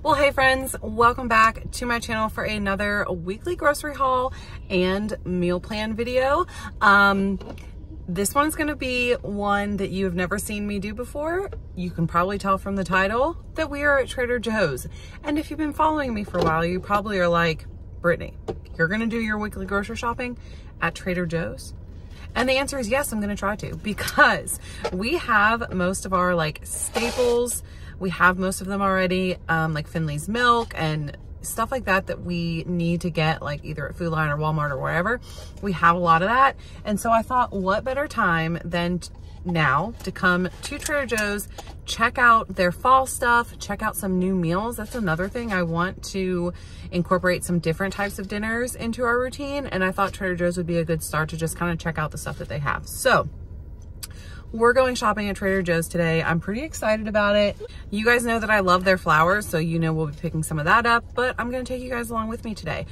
Well, hey friends, welcome back to my channel for another weekly grocery haul and meal plan video. Um, this one's gonna be one that you have never seen me do before. You can probably tell from the title that we are at Trader Joe's. And if you've been following me for a while, you probably are like, Brittany, you're gonna do your weekly grocery shopping at Trader Joe's? And the answer is yes, I'm gonna try to because we have most of our like staples, we have most of them already, um, like Finley's milk and stuff like that that we need to get like either at Food Lion or Walmart or wherever. We have a lot of that. And so I thought what better time than now to come to Trader Joe's, check out their fall stuff, check out some new meals. That's another thing I want to incorporate some different types of dinners into our routine. And I thought Trader Joe's would be a good start to just kind of check out the stuff that they have. So we're going shopping at Trader Joe's today. I'm pretty excited about it. You guys know that I love their flowers, so you know we'll be picking some of that up, but I'm gonna take you guys along with me today.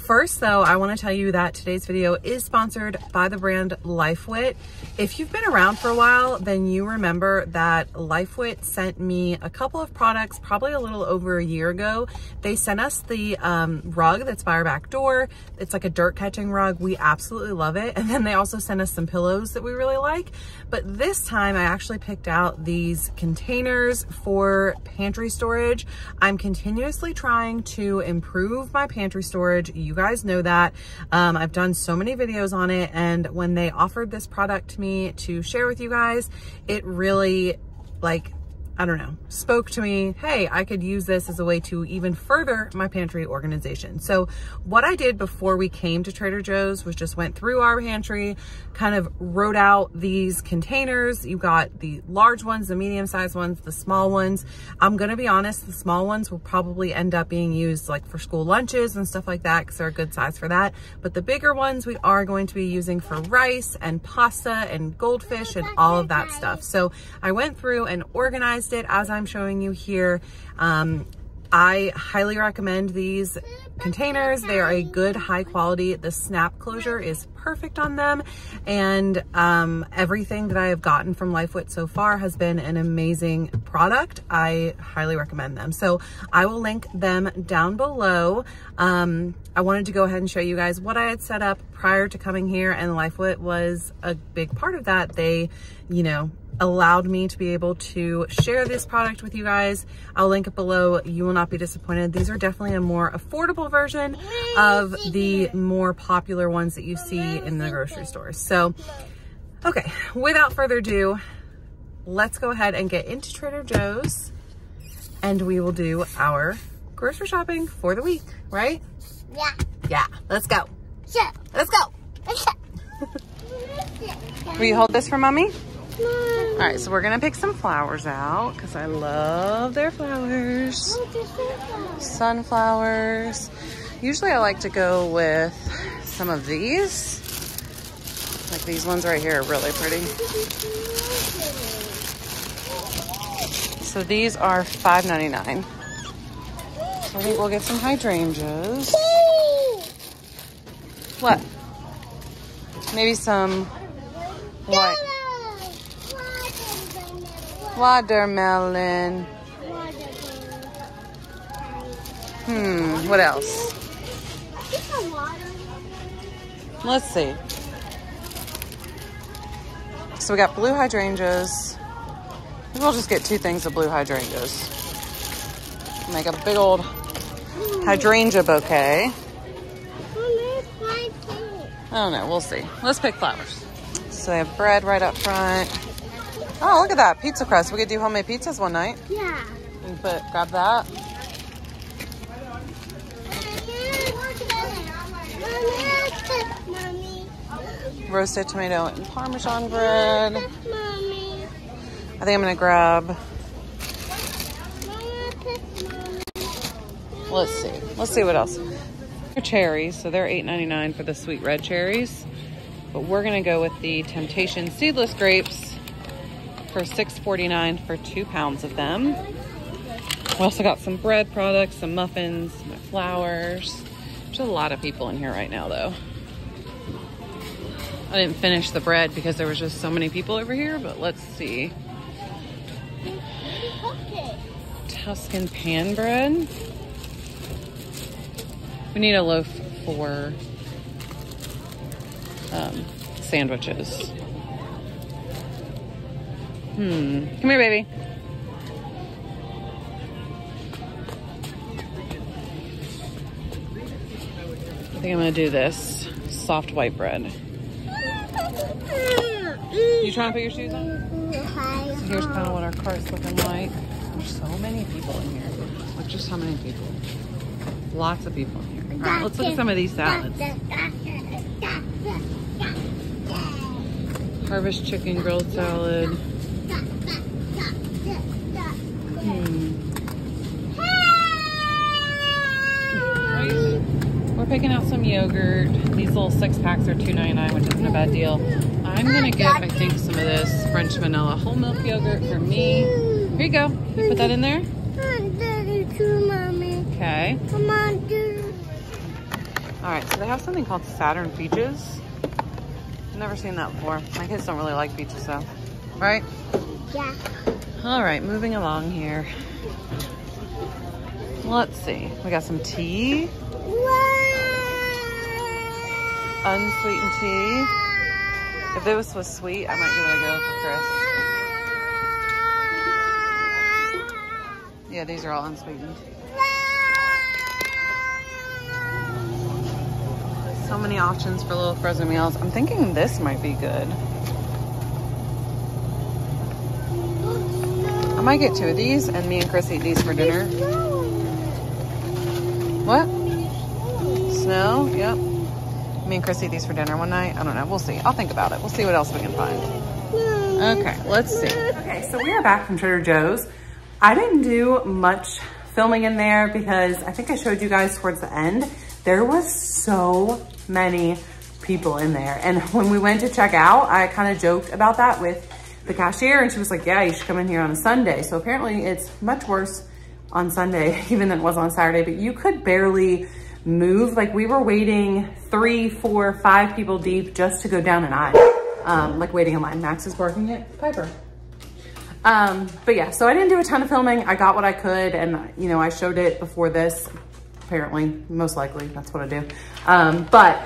First though, I wanna tell you that today's video is sponsored by the brand LifeWit. If you've been around for a while, then you remember that LifeWit sent me a couple of products probably a little over a year ago. They sent us the um, rug that's by our back door. It's like a dirt catching rug. We absolutely love it. And then they also sent us some pillows that we really like. But this time I actually picked out these containers for pantry storage. I'm continuously trying to improve my pantry storage. You guys know that. Um, I've done so many videos on it. And when they offered this product to me to share with you guys, it really like I don't know, spoke to me, hey, I could use this as a way to even further my pantry organization. So what I did before we came to Trader Joe's was just went through our pantry, kind of wrote out these containers. You got the large ones, the medium sized ones, the small ones. I'm gonna be honest, the small ones will probably end up being used like for school lunches and stuff like that because they're a good size for that. But the bigger ones we are going to be using for rice and pasta and goldfish and all of that stuff. So I went through and organized it as I'm showing you here. Um, I highly recommend these containers. They are a good high quality. The snap closure is perfect on them. And um, everything that I have gotten from LifeWit so far has been an amazing product. I highly recommend them. So I will link them down below. Um, I wanted to go ahead and show you guys what I had set up prior to coming here and LifeWit was a big part of that. They, you know, allowed me to be able to share this product with you guys. I'll link it below. You will not be disappointed. These are definitely a more affordable version of the more popular ones that you see in the grocery stores. So, okay, without further ado, let's go ahead and get into Trader Joe's and we will do our grocery shopping for the week, right? Yeah. Yeah, let's go. Sure. Let's go. Will you hold this for mommy? All right, so we're gonna pick some flowers out because I love their flowers. Sunflowers. Usually I like to go with some of these. Like these ones right here are really pretty. So these are $5.99. So I think we'll get some hydrangeas. What? Maybe some what? Watermelon. Hmm, what else? Let's see. So we got blue hydrangeas. Maybe we'll just get two things of blue hydrangeas. Make a big old hydrangea bouquet. I don't know, we'll see. Let's pick flowers. So they have bread right up front. Oh, look at that. Pizza crust. We could do homemade pizzas one night. Yeah. You put, grab that. Roasted tomato and Parmesan bread. I think I'm gonna grab, let's see. Let's see what else. They're cherries, so they're $8.99 for the sweet red cherries. But we're gonna go with the Temptation seedless grapes for $6.49 for two pounds of them. We also got some bread products, some muffins, some flowers. There's a lot of people in here right now though. I didn't finish the bread because there was just so many people over here, but let's see. Tuscan pan bread. We need a loaf for um, sandwiches. Hmm. Come here, baby. I think I'm gonna do this soft white bread. You trying to put your shoes on? So here's kind of what our cart's looking like. There's so many people in here. Look just how many people. Lots of people in here. All right, let's look at some of these salads. Harvest chicken grilled salad. Hmm. We're picking out some yogurt. These little six packs are $2.99, which isn't a bad deal. I'm gonna get, I think, some of this French vanilla whole milk yogurt for me. Here you go. You put that in there? Okay. Come on, dude. All right, so they have something called Saturn Peaches. I've never seen that before. My kids don't really like peaches, though. Right? Yeah. All right, moving along here. Let's see. We got some tea, unsweetened tea. If this was sweet, I might give it a go for Chris. Yeah, these are all unsweetened. So many options for little frozen meals. I'm thinking this might be good. I might get two of these and me and Chris eat these for dinner. What? Snow? Yep. Me and Chris eat these for dinner one night. I don't know. We'll see. I'll think about it. We'll see what else we can find. Okay, let's see. Okay, so we are back from Trader Joe's. I didn't do much filming in there because I think I showed you guys towards the end. There was so many people in there. And when we went to check out, I kind of joked about that with the cashier and she was like, yeah, you should come in here on a Sunday. So apparently it's much worse on Sunday, even than it was on Saturday, but you could barely move. Like we were waiting three, four, five people deep just to go down an aisle. Um, like waiting in line. Max is barking at Piper. Um, but yeah, so I didn't do a ton of filming. I got what I could and you know, I showed it before this, apparently, most likely, that's what I do. Um, but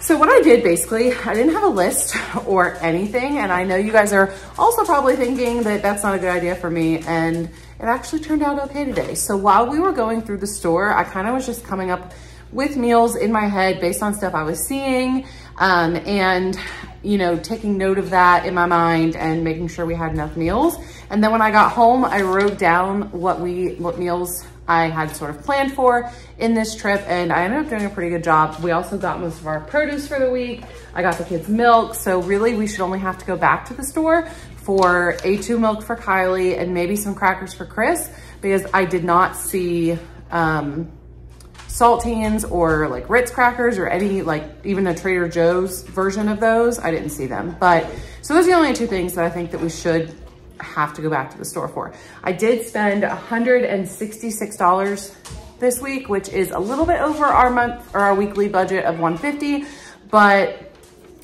so what I did basically, I didn't have a list or anything. And I know you guys are also probably thinking that that's not a good idea for me. And it actually turned out okay today. So while we were going through the store, I kind of was just coming up with meals in my head based on stuff I was seeing. Um, and you know, taking note of that in my mind and making sure we had enough meals. And then when I got home, I wrote down what we, what meals I had sort of planned for in this trip and I ended up doing a pretty good job. We also got most of our produce for the week. I got the kids milk. So really we should only have to go back to the store for A2 milk for Kylie and maybe some crackers for Chris because I did not see um, saltines or like Ritz crackers or any like even a Trader Joe's version of those. I didn't see them. But so those are the only two things that I think that we should have to go back to the store for. I did spend $166 this week, which is a little bit over our month or our weekly budget of 150, but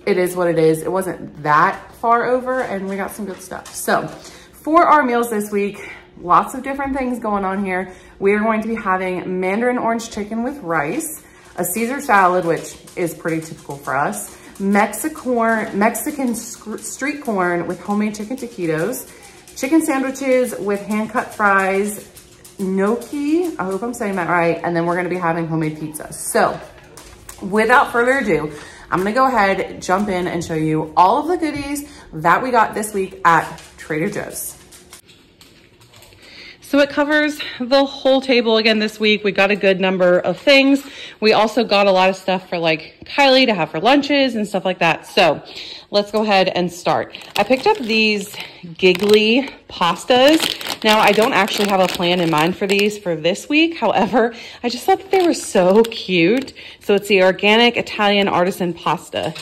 it is what it is. It wasn't that far over and we got some good stuff. So for our meals this week, lots of different things going on here. We are going to be having mandarin orange chicken with rice, a Caesar salad, which is pretty typical for us, Mexicorn, Mexican street corn with homemade chicken taquitos, chicken sandwiches with hand-cut fries, gnocchi, I hope I'm saying that right, and then we're gonna be having homemade pizza. So without further ado, I'm gonna go ahead, jump in and show you all of the goodies that we got this week at Trader Joe's. So it covers the whole table again this week. We got a good number of things. We also got a lot of stuff for like Kylie to have for lunches and stuff like that. So let's go ahead and start. I picked up these Giggli pastas. Now I don't actually have a plan in mind for these for this week. However, I just thought that they were so cute. So it's the organic Italian artisan pasta.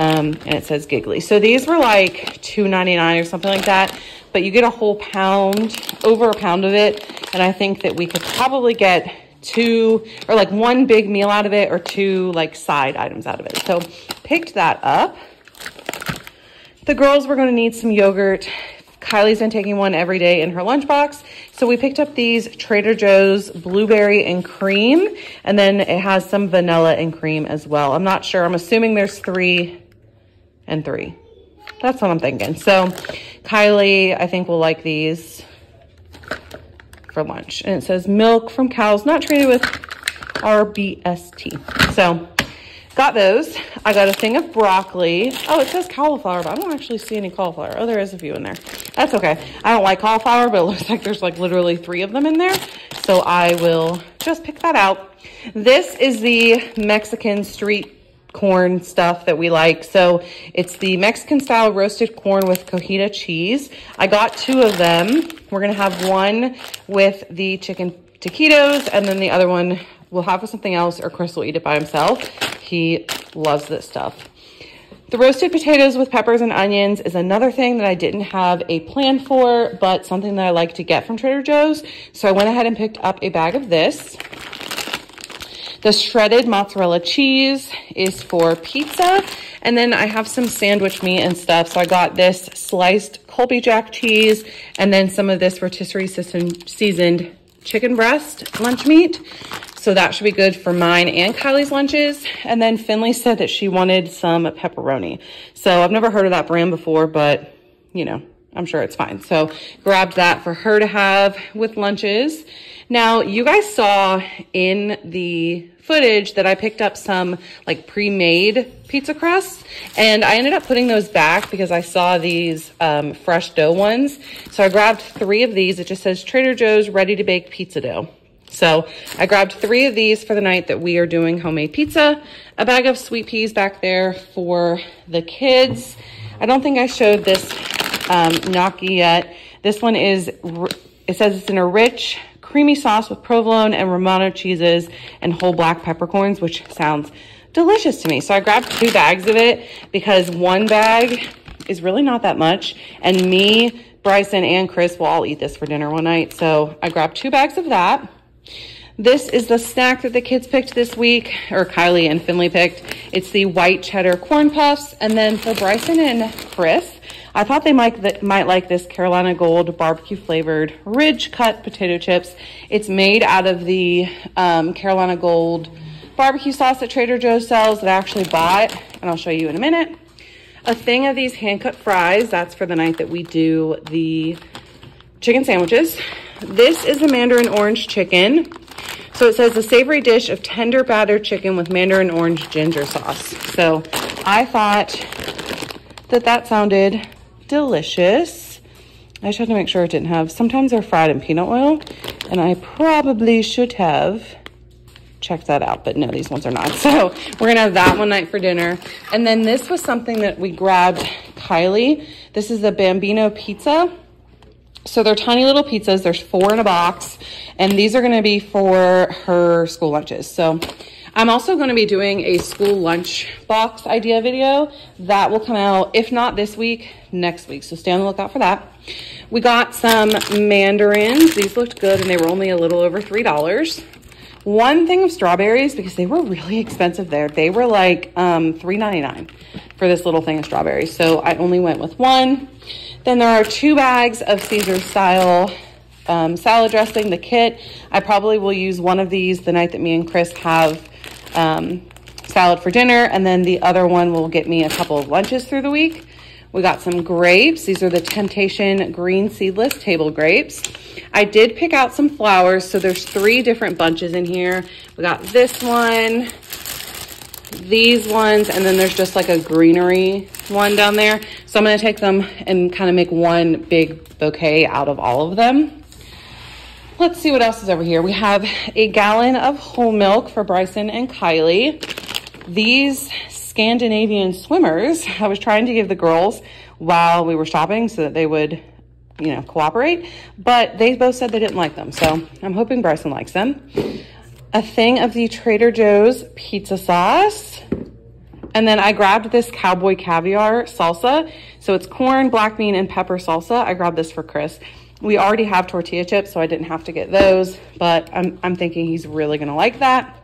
Um, and it says Giggli. So these were like $2.99 or something like that but you get a whole pound, over a pound of it. And I think that we could probably get two or like one big meal out of it or two like side items out of it. So picked that up. The girls were going to need some yogurt. Kylie's been taking one every day in her lunchbox. So we picked up these Trader Joe's blueberry and cream, and then it has some vanilla and cream as well. I'm not sure. I'm assuming there's three and three. That's what I'm thinking. So Kylie, I think will like these for lunch. And it says milk from cows not treated with RBST. So got those. I got a thing of broccoli. Oh, it says cauliflower, but I don't actually see any cauliflower. Oh, there is a few in there. That's okay. I don't like cauliflower, but it looks like there's like literally three of them in there. So I will just pick that out. This is the Mexican street corn stuff that we like. So it's the Mexican style roasted corn with cojita cheese. I got two of them. We're to have one with the chicken taquitos and then the other one we'll have with something else or Chris will eat it by himself. He loves this stuff. The roasted potatoes with peppers and onions is another thing that I didn't have a plan for, but something that I like to get from Trader Joe's. So I went ahead and picked up a bag of this. The shredded mozzarella cheese is for pizza. And then I have some sandwich meat and stuff. So I got this sliced Colby Jack cheese and then some of this rotisserie seasoned chicken breast lunch meat. So that should be good for mine and Kylie's lunches. And then Finley said that she wanted some pepperoni. So I've never heard of that brand before, but you know, I'm sure it's fine. So grabbed that for her to have with lunches. Now, you guys saw in the footage that I picked up some like pre-made pizza crusts and I ended up putting those back because I saw these um, fresh dough ones. So I grabbed three of these. It just says Trader Joe's ready to bake pizza dough. So I grabbed three of these for the night that we are doing homemade pizza, a bag of sweet peas back there for the kids. I don't think I showed this um, gnocchi yet. This one is, it says it's in a rich, creamy sauce with provolone and romano cheeses and whole black peppercorns, which sounds delicious to me. So I grabbed two bags of it because one bag is really not that much. And me, Bryson, and Chris will all eat this for dinner one night. So I grabbed two bags of that. This is the snack that the kids picked this week, or Kylie and Finley picked. It's the white cheddar corn puffs. And then for Bryson and Chris, I thought they might, might like this Carolina Gold barbecue flavored ridge cut potato chips. It's made out of the um, Carolina Gold barbecue sauce that Trader Joe's sells that I actually bought, and I'll show you in a minute. A thing of these hand cut fries, that's for the night that we do the chicken sandwiches. This is the mandarin orange chicken. So it says a savory dish of tender battered chicken with mandarin orange ginger sauce. So I thought that that sounded delicious. I just had to make sure it didn't have, sometimes they're fried in peanut oil and I probably should have checked that out, but no, these ones are not. So we're gonna have that one night for dinner. And then this was something that we grabbed Kylie. This is the Bambino pizza. So they're tiny little pizzas. There's four in a box. And these are to be for her school lunches. So I'm also going to be doing a school lunch box idea video. That will come out, if not this week, next week. So stay on the lookout for that. We got some mandarins. These looked good and they were only a little over $3. One thing of strawberries, because they were really expensive there. They were like um, $3.99 for this little thing of strawberries. So I only went with one. Then there are two bags of Caesar style um, salad dressing, the kit. I probably will use one of these the night that me and Chris have um, salad for dinner. And then the other one will get me a couple of lunches through the week. We got some grapes. These are the Temptation Green Seedless Table Grapes. I did pick out some flowers. So there's three different bunches in here. We got this one, these ones, and then there's just like a greenery one down there. So I'm gonna take them and kind of make one big bouquet out of all of them. Let's see what else is over here. We have a gallon of whole milk for Bryson and Kylie. These Scandinavian swimmers, I was trying to give the girls while we were shopping so that they would, you know, cooperate, but they both said they didn't like them. So I'm hoping Bryson likes them a thing of the Trader Joe's pizza sauce. And then I grabbed this cowboy caviar salsa. So it's corn, black bean, and pepper salsa. I grabbed this for Chris. We already have tortilla chips, so I didn't have to get those, but I'm, I'm thinking he's really gonna like that.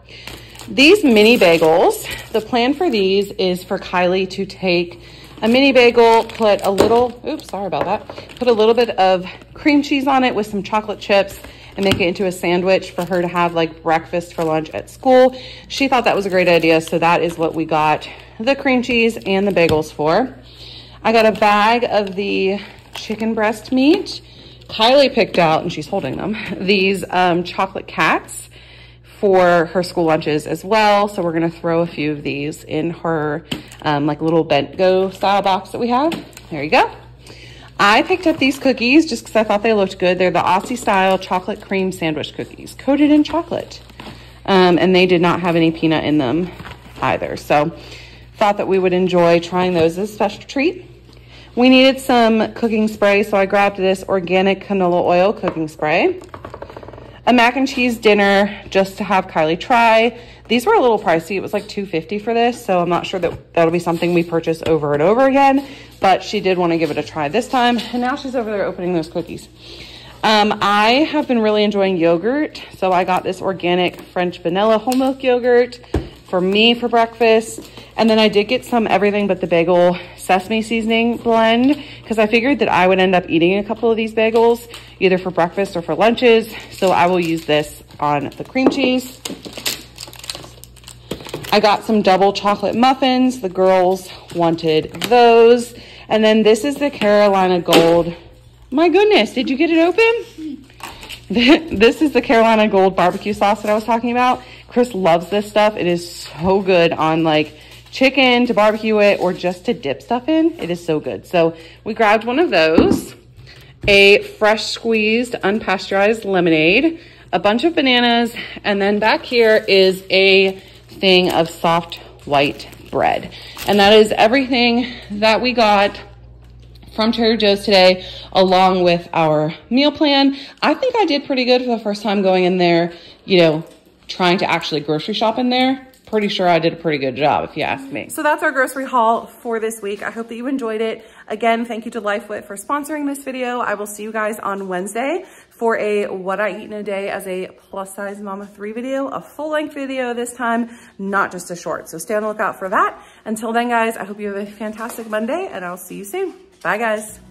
These mini bagels, the plan for these is for Kylie to take a mini bagel, put a little, oops, sorry about that. Put a little bit of cream cheese on it with some chocolate chips and make it into a sandwich for her to have like breakfast for lunch at school. She thought that was a great idea. So that is what we got the cream cheese and the bagels for. I got a bag of the chicken breast meat. Kylie picked out, and she's holding them, these um, chocolate cats for her school lunches as well. So we're gonna throw a few of these in her um, like little Bentgo style box that we have. There you go. I picked up these cookies just because I thought they looked good. They're the Aussie style chocolate cream sandwich cookies coated in chocolate. Um, and they did not have any peanut in them either. So thought that we would enjoy trying those as a special treat. We needed some cooking spray, so I grabbed this organic canola oil cooking spray a mac and cheese dinner just to have Kylie try. These were a little pricey. It was like 250 for this, so I'm not sure that that'll be something we purchase over and over again, but she did want to give it a try this time, and now she's over there opening those cookies. Um, I have been really enjoying yogurt, so I got this organic French vanilla whole milk yogurt for me for breakfast. And then I did get some everything but the bagel sesame seasoning blend because I figured that I would end up eating a couple of these bagels either for breakfast or for lunches. So I will use this on the cream cheese. I got some double chocolate muffins. The girls wanted those. And then this is the Carolina Gold. My goodness, did you get it open? this is the Carolina Gold barbecue sauce that I was talking about. Chris loves this stuff. It is so good on like chicken to barbecue it or just to dip stuff in. It is so good. So we grabbed one of those, a fresh squeezed unpasteurized lemonade, a bunch of bananas, and then back here is a thing of soft white bread. And that is everything that we got from Trader Joe's today, along with our meal plan. I think I did pretty good for the first time going in there, you know, trying to actually grocery shop in there pretty sure I did a pretty good job if you ask me. So that's our grocery haul for this week. I hope that you enjoyed it. Again, thank you to LifeWit for sponsoring this video. I will see you guys on Wednesday for a what I eat in a day as a plus size mama three video, a full length video this time, not just a short. So stay on the lookout for that. Until then guys, I hope you have a fantastic Monday and I'll see you soon. Bye guys.